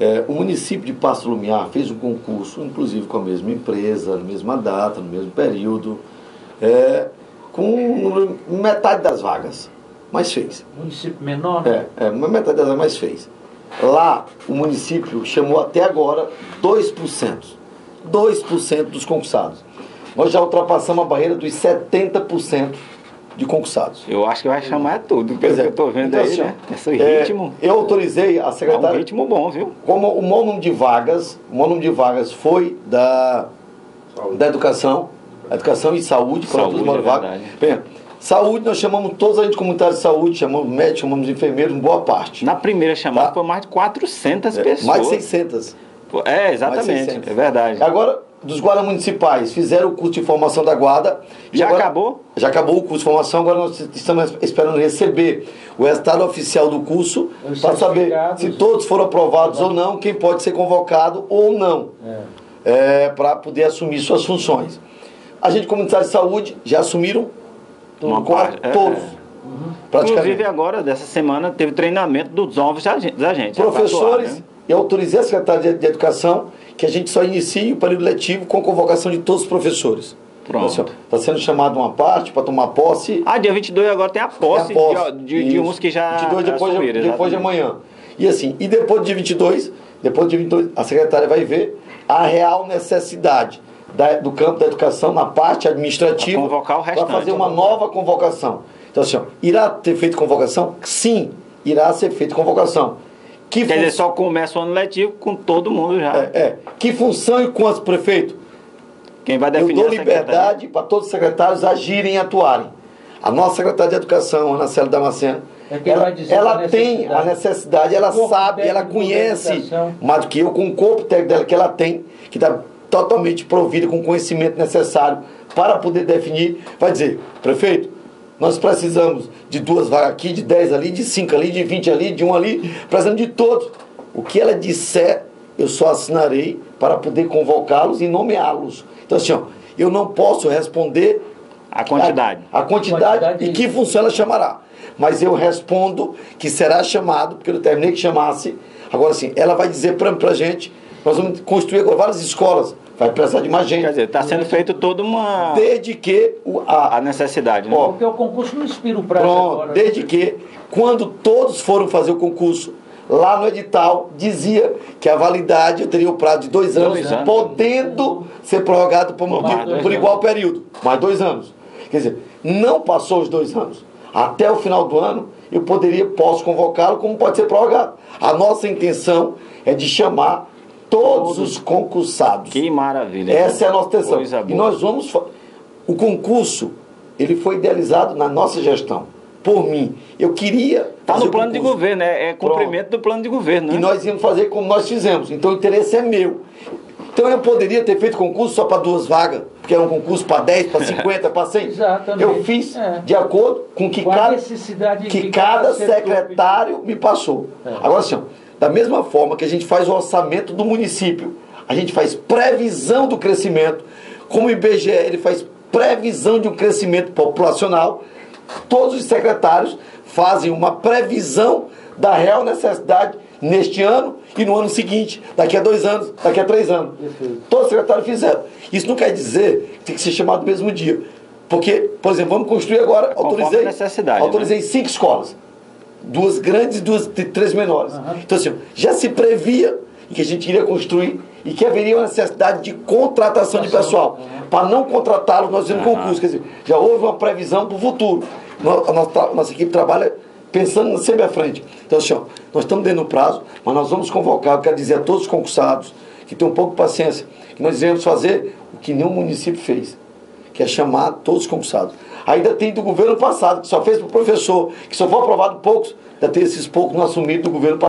É, o município de Passo Lumiar fez um concurso, inclusive com a mesma empresa, na mesma data, no mesmo período, é, com metade das vagas, mas fez. Município menor? né? É, é, metade das vagas, mas fez. Lá, o município chamou até agora 2%. 2% dos concursados. Nós já ultrapassamos a barreira dos 70% de concursados. Eu acho que vai chamar tudo, pelo Pois que é. eu tô vendo Então, aí, assim, né? Esse É, ritmo. eu autorizei a É um secretária. ritmo bom, viu? Como o maior número de vagas, o maior número de vagas foi da, da educação, educação e saúde, foram Saúde, é vagas. Bem, saúde, nós chamamos todos a gente comunitária de saúde, chamamos médicos, chamamos enfermeiros, boa parte. Na primeira chamada Tá. foi mais de 400 É, pessoas. mais de 600. Pô, É, exatamente, Mais de 600. é verdade. Agora, dos guardas municipais, fizeram o curso de formação da guarda. e Já agora- acabou? Já acabou o curso de formação, agora nós estamos esperando receber o resultado oficial do curso para saber se todos foram aprovados ou não, quem pode ser convocado ou não, É. para poder assumir suas funções. A gente, comunitário de saúde, já assumiram Uma parte, é, todos, é. praticamente. Inclusive agora, dessa semana, teve treinamento dos novos agentes. Professores, atuar, né? eu autorizei a Secretaria de Educação que a gente só inicie o período letivo com convocação de todos os professores. Pronto. Está sendo chamado uma parte para tomar posse. Ah, dia 22 agora tem a posse, Tem a posse. de, de, de uns que já 22 depois, de, assumiram, depois de amanhã. E assim, e depois dia 22, depois dia 22, a secretária vai ver a real necessidade da- do campo da educação na parte administrativa para fazer uma nova convocação. Então assim, ó, irá ter feito convocação? Sim, irá ser feita convocação. Que Quer dizer, fun- só começa o ano letivo com todo mundo já. é, é. Que função e quantos prefeito? Quem vai Eu definir dou a secretaria? liberdade para todos os secretários agirem e atuarem. A nossa secretária de Educação, Ana Célia Damasceno, É ela, dizer ela a tem a necessidade, ela sabe, ela conhece mais do que eu, com o corpo técnico dela que ela tem, que está totalmente provida com o conhecimento necessário para poder definir. Vai dizer, prefeito, nós precisamos de duas vagas aqui, de 10 ali, de 5 ali, de 20 ali, de um ali, precisamos de todos. O que ela disser, eu só assinarei para poder convocá-los e nomeá-los. Então, assim, ó, eu não posso responder A quantidade. a, a quantidade, Quantidade e que função ela chamará. Mas eu respondo que será chamado, porque eu determinei que chamasse. Agora, assim, ela vai dizer para a gente, nós vamos construir agora várias escolas, vai precisar de mais gente. Quer dizer, está sendo feito toda uma desde que o, a, a necessidade, né? Ó, Porque o concurso não expira o prazo Pronto, agora. desde que, quando todos foram fazer o concurso, lá no edital dizia que a validade eu teria o prazo de dois anos, Dois anos. podendo ser prorrogado por, mais por, dois por anos. igual período, mais dois anos. Quer dizer, não passou os dois anos. Até o final do ano, eu poderia, posso convocá-lo, como pode ser prorrogado. A nossa intenção é de chamar todos os concursados. Que maravilha. Essa é a nossa intenção. Coisa E nós vamos. O concurso, ele foi idealizado na nossa gestão, por mim. Eu queria. Está no plano de governo, é, é cumprimento do plano de governo, né? E nós íamos fazer como nós fizemos. Então o interesse é meu. Então eu poderia ter feito concurso só para duas vagas, porque era um concurso para 10, para 50, para 100. Exatamente. Eu fiz É. de acordo com que Com cada, necessidade que que cada secretário me passou. É. Agora assim, ó, da mesma forma que a gente faz o orçamento do município, a gente faz previsão do crescimento, como o IBGE ele faz previsão de um crescimento populacional, todos os secretários fazem uma previsão da real necessidade neste ano e no ano seguinte, daqui a dois anos, daqui a três anos. Todos os secretários fizeram. Isso não quer dizer que tem que ser chamado no mesmo dia. Porque, por exemplo, vamos construir agora, Conforme autorizei, necessidade, né? autorizei cinco escolas. Duas grandes e duas, três menores. Então, assim, já se previa que a gente iria construir e que haveria uma necessidade de contratação de pessoal. Para não contratá-los, nós fizemos Aham. concurso. Quer dizer, já houve uma previsão para o futuro. Nossa, a nossa equipe trabalha pensando sempre à frente. Então, assim, ó, nós estamos dentro do prazo, mas nós vamos convocar, eu quero dizer a todos os concursados que tenham um pouco de paciência, que nós iremos fazer o que nenhum município fez, que é chamar todos os concursados. Ainda tem do governo passado, que só fez para o professor, que só foi aprovado poucos, ainda tem esses poucos não assumidos do governo passado.